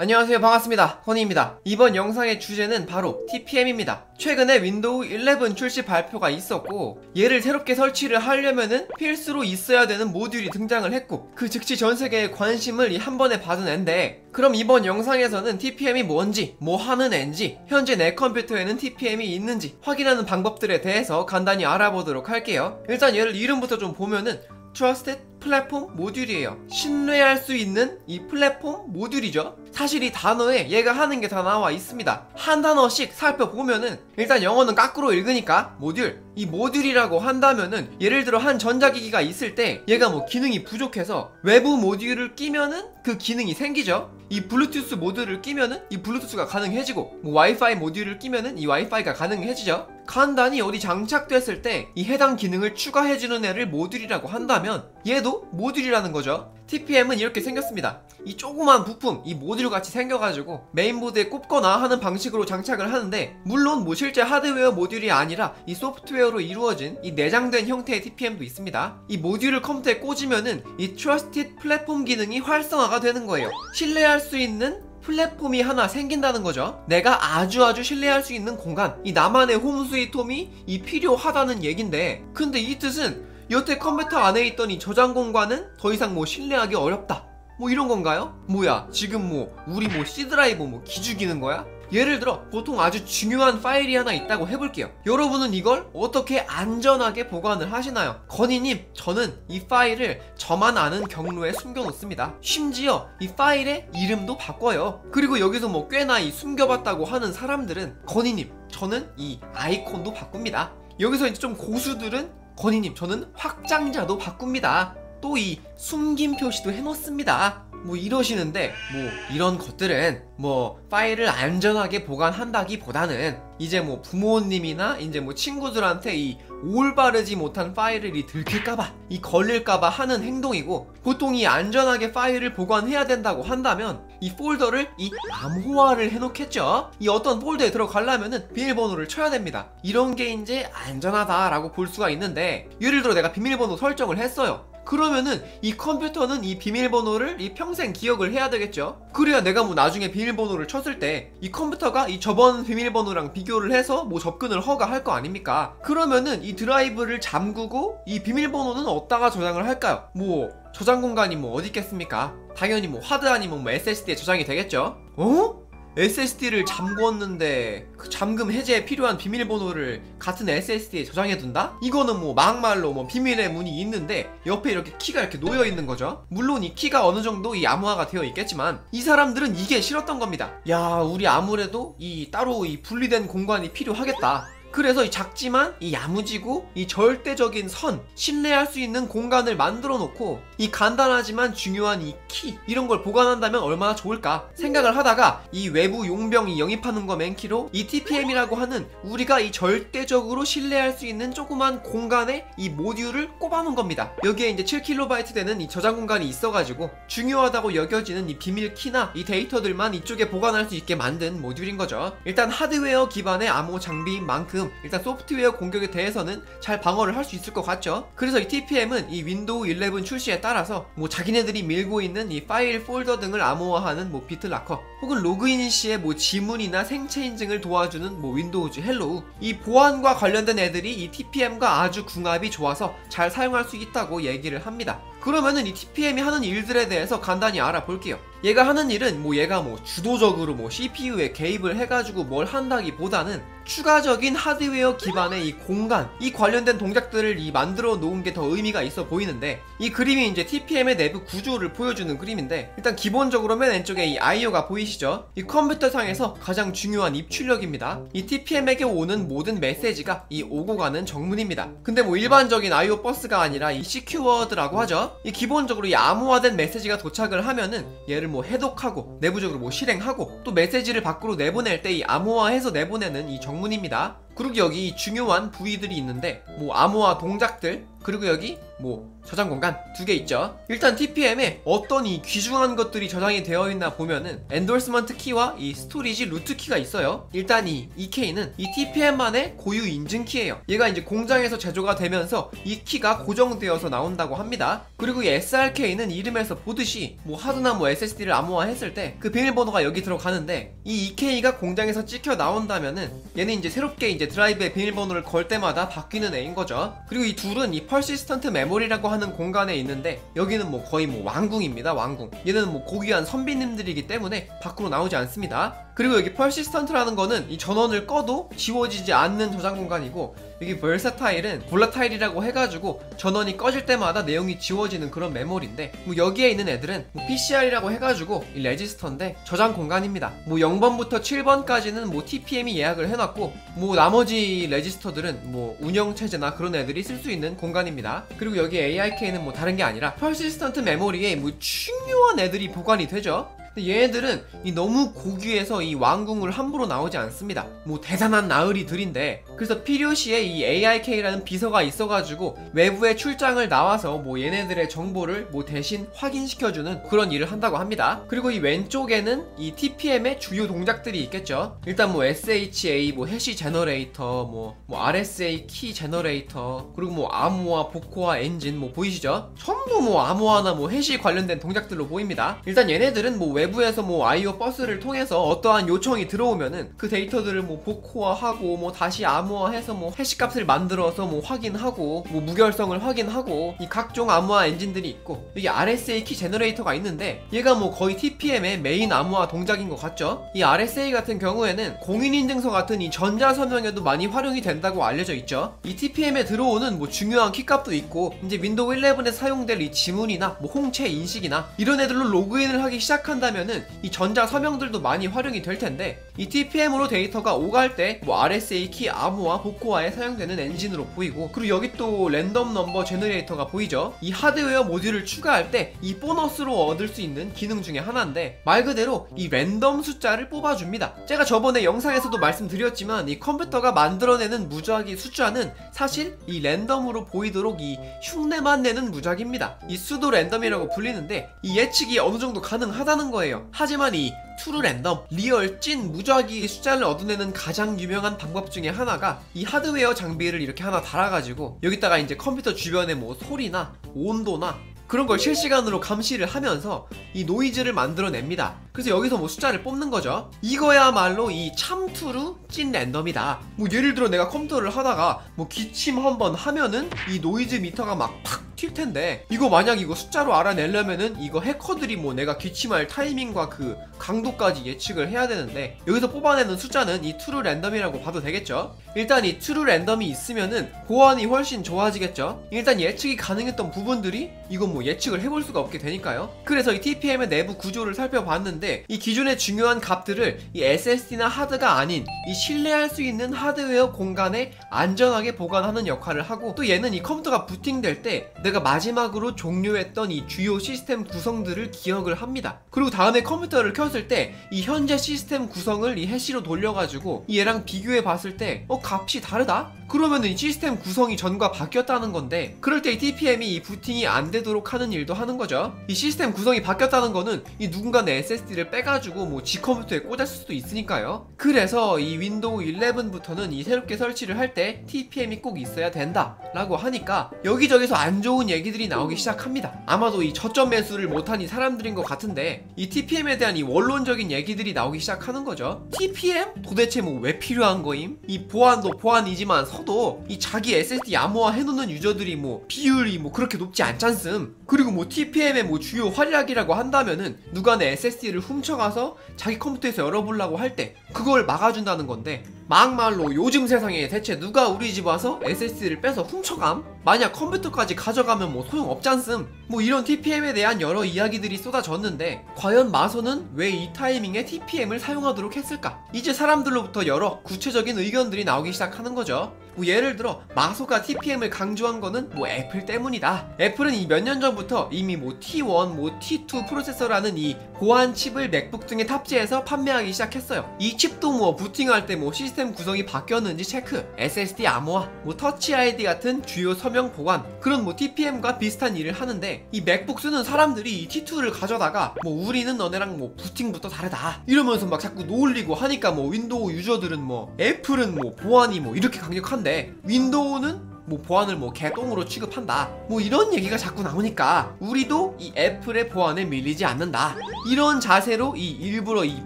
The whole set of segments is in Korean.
안녕하세요. 반갑습니다. 허니입니다. 이번 영상의 주제는 바로 TPM입니다. 최근에 윈도우 11 출시 발표가 있었고 얘를 새롭게 설치를 하려면은 필수로 있어야 되는 모듈이 등장을 했고 그 즉시 전세계의 관심을 이 한 몸에 받은 앤데 그럼 이번 영상에서는 TPM이 뭔지 뭐 하는 앤지 현재 내 컴퓨터에는 TPM이 있는지 확인하는 방법들에 대해서 간단히 알아보도록 할게요. 일단 얘를 이름부터 좀 보면은 Trusted 플랫폼 모듈이에요. 신뢰할 수 있는 이 플랫폼 모듈이죠. 사실 이 단어에 얘가 하는 게 다 나와 있습니다. 한 단어씩 살펴보면은 일단 영어는 까꾸로 읽으니까 모듈. 이 모듈이라고 한다면은 예를 들어 한 전자기기가 있을 때 얘가 뭐 기능이 부족해서 외부 모듈을 끼면은 그 기능이 생기죠. 이 블루투스 모듈을 끼면은 이 블루투스가 가능해지고 뭐 와이파이 모듈을 끼면은 이 와이파이가 가능해지죠. 간단히 어디 장착됐을 때 이 해당 기능을 추가해주는 애를 모듈이라고 한다면 얘도 모듈이라는 거죠. TPM은 이렇게 생겼습니다. 이 조그만 부품, 이 모듈 같이 생겨가지고 메인보드에 꼽거나 하는 방식으로 장착을 하는데 물론 뭐 실제 하드웨어 모듈이 아니라 이 소프트웨어로 이루어진 이 내장된 형태의 TPM도 있습니다. 이 모듈을 컴퓨터에 꽂으면은 이 Trusted Platform 기능이 활성화가 되는 거예요. 신뢰할 수 있는 플랫폼이 하나 생긴다는 거죠. 내가 아주 아주 신뢰할 수 있는 공간, 이 나만의 home sweet home이 이 필요하다는 얘긴데, 근데 이 뜻은 여태 컴퓨터 안에 있던 이 저장 공간은 더 이상 뭐 신뢰하기 어렵다. 뭐 이런 건가요? 뭐야, 지금 뭐 우리 뭐 C 드라이브 뭐 기죽이는 거야? 예를 들어 보통 아주 중요한 파일이 하나 있다고 해볼게요. 여러분은 이걸 어떻게 안전하게 보관을 하시나요? 허니님, 저는 이 파일을 저만 아는 경로에 숨겨놓습니다. 심지어 이 파일의 이름도 바꿔요. 그리고 여기서 뭐 꽤나 이 숨겨봤다고 하는 사람들은 허니님, 저는 이 아이콘도 바꿉니다. 여기서 이제 좀 고수들은 건희님, 저는 확장자도 바꿉니다. 또 이 숨김 표시도 해놓습니다. 뭐 이러시는데 뭐 이런 것들은 뭐 파일을 안전하게 보관한다기보다는 이제 뭐 부모님이나 이제 뭐 친구들한테 이 올바르지 못한 파일을 이 들킬까봐 이 걸릴까봐 하는 행동이고 보통 이 안전하게 파일을 보관해야 된다고 한다면 이 폴더를 이 암호화를 해놓겠죠? 이 어떤 폴더에 들어가려면은 비밀번호를 쳐야 됩니다. 이런 게 이제 안전하다라고 볼 수가 있는데 예를 들어 내가 비밀번호 설정을 했어요 그러면은 이 컴퓨터는 이 비밀번호를 이 평생 기억을 해야 되겠죠. 그래야 내가 뭐 나중에 비밀번호를 쳤을 때 이 컴퓨터가 이 저번 비밀번호랑 비교를 해서 뭐 접근을 허가할 거 아닙니까? 그러면은 이 드라이브를 잠그고 이 비밀번호는 어디다가 저장을 할까요? 뭐 저장 공간이 뭐 어디 있겠습니까? 당연히 뭐 하드 아니면 뭐 SSD에 저장이 되겠죠. 어? SSD를 잠궜는데 그 잠금 해제에 필요한 비밀번호를 같은 SSD에 저장해둔다? 이거는 뭐 막말로 뭐 비밀의 문이 있는데 옆에 이렇게 키가 이렇게 놓여 있는 거죠. 물론 이 키가 어느 정도 이 암호화가 되어 있겠지만 이 사람들은 이게 싫었던 겁니다. 야 우리 아무래도 이 따로 이 분리된 공간이 필요하겠다. 그래서 이 작지만 이 야무지고 이 절대적인 선 신뢰할 수 있는 공간을 만들어 놓고 이 간단하지만 중요한 이 키 이런 걸 보관한다면 얼마나 좋을까 생각을 하다가 이 외부 용병이 영입하는 거 맨키로 이 TPM이라고 하는 우리가 이 절대적으로 신뢰할 수 있는 조그만 공간에 이 모듈을 꼽아놓은 겁니다. 여기에 이제 7KB 되는 이 저장 공간이 있어가지고 중요하다고 여겨지는 이 비밀 키나 이 데이터들만 이쪽에 보관할 수 있게 만든 모듈인 거죠. 일단 하드웨어 기반의 암호 장비인 만큼 만큼 일단 소프트웨어 공격에 대해서는 잘 방어를 할 수 있을 것 같죠. 그래서 이 TPM은 이 윈도우 11 출시에 따라서 뭐 자기네들이 밀고 있는 이 파일 폴더 등을 암호화하는 뭐 BitLocker 혹은 로그인 시에 뭐 지문이나 생체 인증을 도와주는 뭐 Windows Hello 이 보안과 관련된 애들이 이 TPM과 아주 궁합이 좋아서 잘 사용할 수 있다고 얘기를 합니다. 그러면은 이 TPM이 하는 일들에 대해서 간단히 알아볼게요. 얘가 하는 일은 뭐 얘가 뭐 주도적으로 뭐 CPU에 개입을 해가지고 뭘 한다기보다는 추가적인 하드웨어 기반의 이 공간, 이 관련된 동작들을 이 만들어 놓은 게 더 의미가 있어 보이는데 이 그림이 이제 TPM의 내부 구조를 보여주는 그림인데 일단 기본적으로 맨 왼쪽에 이 IO가 보이시죠? 이 컴퓨터 상에서 가장 중요한 입출력입니다. 이 TPM에게 오는 모든 메시지가 이 오고 가는 정문입니다. 근데 뭐 일반적인 IO 버스가 아니라 이 시큐어드라고 하죠? 이 기본적으로 이 암호화된 메시지가 도착을 하면은 얘를 뭐 해독하고 내부적으로 뭐 실행하고 또 메시지를 밖으로 내보낼 때 이 암호화해서 내보내는 이 정문입니다. 그리고 여기 중요한 부위들이 있는데 뭐 암호화 동작들 그리고 여기 뭐 저장 공간 두 개 있죠. 일단 TPM에 어떤 이 귀중한 것들이 저장이 되어 있나 보면은 endorsement key와 이 storage root key가 있어요. 일단 이 EK는 이 TPM만의 고유 인증 키예요. 얘가 이제 공장에서 제조가 되면서 이 키가 고정되어서 나온다고 합니다. 그리고 이 SRK는 이름에서 보듯이 뭐 하드나 뭐 SSD를 암호화했을 때 그 비밀번호가 여기 들어가는데 이 EK가 공장에서 찍혀 나온다면은 얘는 이제 새롭게 이제 드라이브에 비밀번호를 걸 때마다 바뀌는 애인 거죠. 그리고 이 둘은 이 persistent 메모리라고 하는 공간에 있는데 여기는 뭐 거의 뭐 왕궁입니다. 왕궁. 얘는 뭐 고귀한 선비님들이기 때문에 밖으로 나오지 않습니다. 그리고 여기 persistent라는 거는 이 전원을 꺼도 지워지지 않는 저장 공간이고 여기 versatile은 volatile이라고 해가지고 전원이 꺼질 때마다 내용이 지워지는 그런 메모리인데 뭐 여기에 있는 애들은 뭐 PCR이라고 해가지고 이 레지스터인데 저장 공간입니다. 뭐 0번부터 7번까지는 뭐 TPM이 예약을 해놨고 뭐 나머지 레지스터들은 뭐 운영 체제나 그런 애들이 쓸 수 있는 공간입니다. 그리고 여기 AIK는 뭐 다른 게 아니라 persistent 메모리에 뭐 중요한 애들이 보관이 되죠. 얘네들은 이 너무 고귀해서 이 왕궁을 함부로 나오지 않습니다. 뭐 대단한 나으리들인데 그래서 필요시에 이 AIK라는 비서가 있어가지고 외부에 출장을 나와서 뭐 얘네들의 정보를 뭐 대신 확인시켜주는 그런 일을 한다고 합니다. 그리고 이 왼쪽에는 이 TPM의 주요 동작들이 있겠죠. 일단 뭐 SHA, 뭐 hash generator, 뭐, 뭐 RSA key generator, 그리고 뭐 암호화, 복호화 엔진 뭐 보이시죠? 전부 뭐 암호화나 뭐 hash 관련된 동작들로 보입니다. 일단 얘네들은 뭐 외부 에서 뭐 I/O 버스를 통해서 어떠한 요청이 들어오면은 그 데이터들을 뭐 복호화하고 뭐 다시 암호화해서 뭐 hash 값을 만들어서 뭐 확인하고 뭐 무결성을 확인하고 이 각종 암호화 엔진들이 있고 여기 RSA 키 제너레이터가 있는데 얘가 뭐 거의 TPM의 메인 암호화 동작인 것 같죠? 이 RSA 같은 경우에는 공인인증서 같은 이 전자서명에도 많이 활용이 된다고 알려져 있죠. 이 TPM에 들어오는 뭐 중요한 키값도 있고 이제 윈도우 11에 사용될 이 지문이나 뭐 홍채 인식이나 이런 애들로 로그인을 하기 시작한다 면은 이 전자 서명들도 많이 활용이 될 텐데 이 TPM으로 데이터가 오갈 때 뭐 RSA 키 암호화 복호화에 사용되는 엔진으로 보이고 그리고 여기 또 random number generator가 보이죠? 이 하드웨어 모듈을 추가할 때 이 보너스로 얻을 수 있는 기능 중에 하나인데 말 그대로 이 랜덤 숫자를 뽑아줍니다. 제가 저번에 영상에서도 말씀드렸지만 이 컴퓨터가 만들어내는 무작위 숫자는 사실 이 랜덤으로 보이도록 이 흉내만 내는 무작위입니다. 이 pseudo random이라고 불리는데 이 예측이 어느 정도 가능하다는 거예요 하지만 이 true random, real, 찐, 무작위 숫자를 얻어내는 가장 유명한 방법 중에 하나가 이 하드웨어 장비를 이렇게 하나 달아가지고 여기다가 이제 컴퓨터 주변에 뭐 소리나 온도나 그런 걸 실시간으로 감시를 하면서 이 노이즈를 만들어냅니다. 그래서 여기서 뭐 숫자를 뽑는 거죠. 이거야말로 이 참 true 찐 랜덤이다. 뭐 예를 들어 내가 컴퓨터를 하다가 뭐 기침 한번 하면은 이 노이즈 미터가 막 팍 튈 텐데 이거 만약 이거 숫자로 알아내려면은 이거 해커들이 뭐 내가 기침할 타이밍과 그 강도까지 예측을 해야 되는데 여기서 뽑아내는 숫자는 이 true random이라고 봐도 되겠죠. 일단 이 true random이 있으면은 보안이 훨씬 좋아지겠죠. 일단 예측이 가능했던 부분들이 이건 뭐 예측을 해볼 수가 없게 되니까요. 그래서 이 TPM의 내부 구조를 살펴봤는데 이 기존의 중요한 값들을 이 SSD나 하드가 아닌 이 신뢰할 수 있는 하드웨어 공간에 안전하게 보관하는 역할을 하고 또 얘는 이 컴퓨터가 부팅될 때 내가 마지막으로 종료했던 이 주요 시스템 구성들을 기억을 합니다. 그리고 다음에 컴퓨터를 켰을 때 이 현재 시스템 구성을 이 hash로 돌려가지고 이 얘랑 비교해 봤을 때 어 값이 다르다? 그러면 이 시스템 구성이 전과 바뀌었다는 건데 그럴 때 이 TPM이 이 부팅이 안 되도록 하는 일도 하는 거죠. 이 시스템 구성이 바뀌었다는 거는 이 누군가 내 SSD를 빼가지고 뭐지 컴퓨터에 꽂았을 수도 있으니까요. 그래서 이 윈도우 11부터는 이 새롭게 설치를 할 때 TPM이 꼭 있어야 된다라고 하니까 여기저기서 안 좋은 얘기들이 나오기 시작합니다. 아마도 이 저점 매수를 못한 이 사람들인 것 같은데 이 TPM에 대한 이 원론적인 얘기들이 나오기 시작하는 거죠. TPM 도대체 뭐 왜 필요한 거임? 이 보안도 보안이지만 서도 이 자기 SSD 암호화 해놓는 유저들이 뭐 비율이 뭐 그렇게 높지 않잖음. 그리고 뭐 TPM의 뭐 주요 활약이라고 한다면은 누가 내 SSD를 훔쳐가서 자기 컴퓨터에서 열어보려고 할 때 그걸 막아준다는 건데 막말로 요즘 세상에 대체 누가 우리 집 와서 SSD를 빼서 훔쳐감? 만약 컴퓨터까지 가져가면 뭐 소용없잖음. 뭐 이런 TPM에 대한 여러 이야기들이 쏟아졌는데 과연 마소는 왜 이 타이밍에 TPM을 사용하도록 했을까? 이제 사람들로부터 여러 구체적인 의견들이 나오기 시작하는 거죠. 뭐 예를 들어 마소가 TPM을 강조한 거는 뭐 애플 때문이다. 애플은 이 몇 년 전부터 이미 뭐 T1, 뭐 T2 프로세서라는 이 보안 칩을 맥북 등에 탑재해서 판매하기 시작했어요. 이 칩도 뭐 부팅할 때 뭐 시스템 구성이 바뀌었는지 체크, SSD 암호화, 뭐 Touch ID 같은 주요 서명 보관 그런 뭐 TPM과 비슷한 일을 하는데 이 맥북 쓰는 사람들이 이 T2를 가져다가 뭐 우리는 너네랑 뭐 부팅부터 다르다 이러면서 막 자꾸 놀리고 하니까 뭐 윈도우 유저들은 뭐 애플은 뭐 보안이 뭐 이렇게 강력한 데 윈도우는 뭐 보안을 뭐 개똥으로 취급한다. 뭐 이런 얘기가 자꾸 나오니까 우리도 이 애플의 보안에 밀리지 않는다. 이런 자세로 이 일부러 이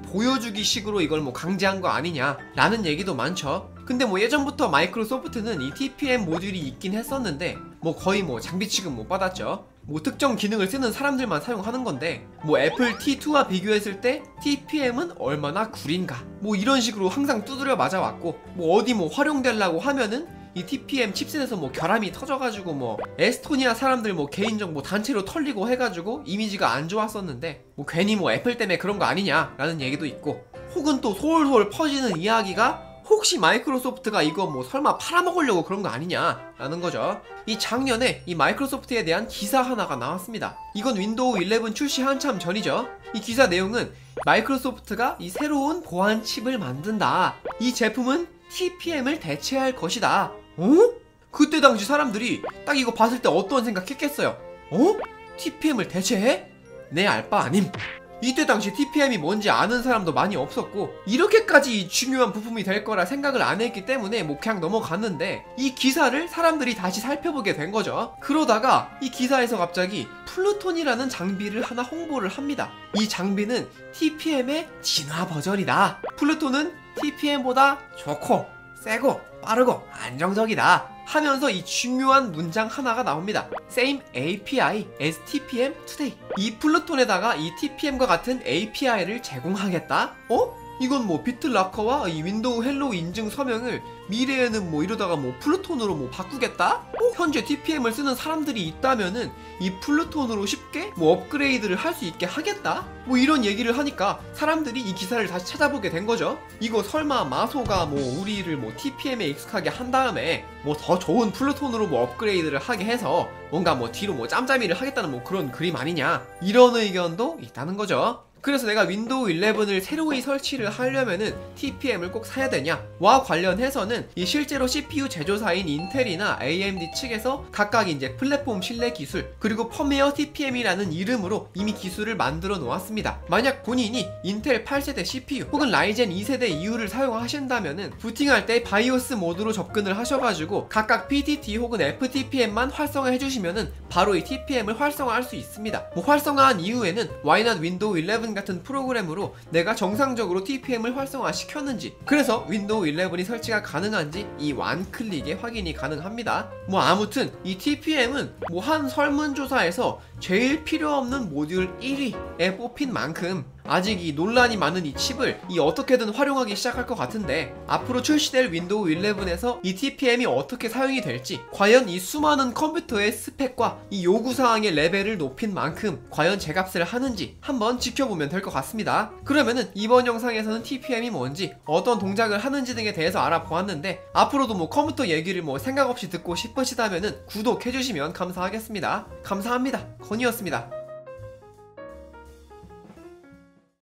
보여주기 식으로 이걸 뭐 강제한 거 아니냐 라는 얘기도 많죠. 근데 뭐 예전부터 마이크로소프트는 이 TPM 모듈이 있긴 했었는데 뭐 거의 뭐 장비 취급 못 받았죠 뭐 특정 기능을 쓰는 사람들만 사용하는 건데 뭐 애플 T2와 비교했을 때 TPM은 얼마나 구린가? 뭐 이런 식으로 항상 두드려 맞아왔고 뭐 어디 뭐 활용되려고 하면은 이 TPM 칩셋에서 뭐 결함이 터져가지고 뭐 에스토니아 사람들 뭐 개인정보 단체로 털리고 해가지고 이미지가 안 좋았었는데 뭐 괜히 뭐 애플 때문에 그런 거 아니냐라는 얘기도 있고 혹은 또 솔솔 퍼지는 이야기가 혹시 마이크로소프트가 이거 뭐 설마 팔아먹으려고 그런 거 아니냐 라는 거죠. 이 작년에 이 마이크로소프트에 대한 기사 하나가 나왔습니다. 이건 윈도우 11 출시 한참 전이죠. 이 기사 내용은 마이크로소프트가 이 새로운 보안 칩을 만든다. 이 제품은 TPM을 대체할 것이다. 어? 그때 당시 사람들이 딱 이거 봤을 때 어떤 생각했겠어요? 어? TPM을 대체해? 내 알바 아님. 이때 당시 TPM이 뭔지 아는 사람도 많이 없었고 이렇게까지 중요한 부품이 될 거라 생각을 안 했기 때문에 뭐 그냥 넘어갔는데 이 기사를 사람들이 다시 살펴보게 된 거죠. 그러다가 이 기사에서 갑자기 플루톤이라는 장비를 하나 홍보를 합니다. 이 장비는 TPM의 진화 버전이다. 플루톤은 TPM보다 좋고 세고 빠르고 안정적이다 하면서 이 중요한 문장 하나가 나옵니다. Same API as TPM today. 이 플루톤에다가 이 TPM과 같은 API를 제공하겠다? 어? 이건 뭐 BitLocker와 이 Windows Hello 인증 서명을 미래에는 뭐 이러다가 뭐 플루톤으로 뭐 바꾸겠다? 어? 현재 TPM을 쓰는 사람들이 있다면은 이 플루톤으로 쉽게 뭐 업그레이드를 할 수 있게 하겠다? 뭐 이런 얘기를 하니까 사람들이 이 기사를 다시 찾아보게 된 거죠. 이거 설마 마소가 뭐 우리를 뭐 TPM에 익숙하게 한 다음에 뭐 더 좋은 플루톤으로 뭐 업그레이드를 하게 해서 뭔가 뭐 뒤로 뭐 짬짜미를 하겠다는 뭐 그런 그림 아니냐? 이런 의견도 있다는 거죠. 그래서 내가 윈도우 11을 새로이 설치를 하려면은 TPM을 꼭 사야 되냐? 와 관련해서는 이 실제로 CPU 제조사인 인텔이나 AMD 측에서 각각 이제 플랫폼 신뢰 기술 그리고 펌웨어 TPM이라는 이름으로 이미 기술을 만들어 놓았습니다. 만약 본인이 인텔 8세대 CPU 혹은 라이젠 2세대 이후를 사용하신다면은 부팅할 때 BIOS 모드로 접근을 하셔가지고 각각 PTT 혹은 FTPM만 활성화해 주시면은 바로 이 TPM을 활성화할 수 있습니다. 뭐 활성화한 이후에는 not 윈도우 11 같은 프로그램으로 내가 정상적으로 TPM을 활성화 시켰는지 그래서 윈도우 11이 설치가 가능한지 이 one click에 확인이 가능합니다. 뭐 아무튼 이 TPM은 뭐 한 설문조사에서 제일 필요 없는 모듈 1위에 뽑힌 만큼 아직 이 논란이 많은 이 칩을 이 어떻게든 활용하기 시작할 것 같은데 앞으로 출시될 윈도우 11에서 이 TPM이 어떻게 사용이 될지 과연 이 수많은 컴퓨터의 스펙과 이 요구사항의 레벨을 높인 만큼 과연 제값을 하는지 한번 지켜보면 될 것 같습니다. 그러면은 이번 영상에서는 TPM이 뭔지 어떤 동작을 하는지 등에 대해서 알아보았는데 앞으로도 뭐 컴퓨터 얘기를 뭐 생각 없이 듣고 싶으시다면은 구독해주시면 감사하겠습니다. 감사합니다 건이었습니다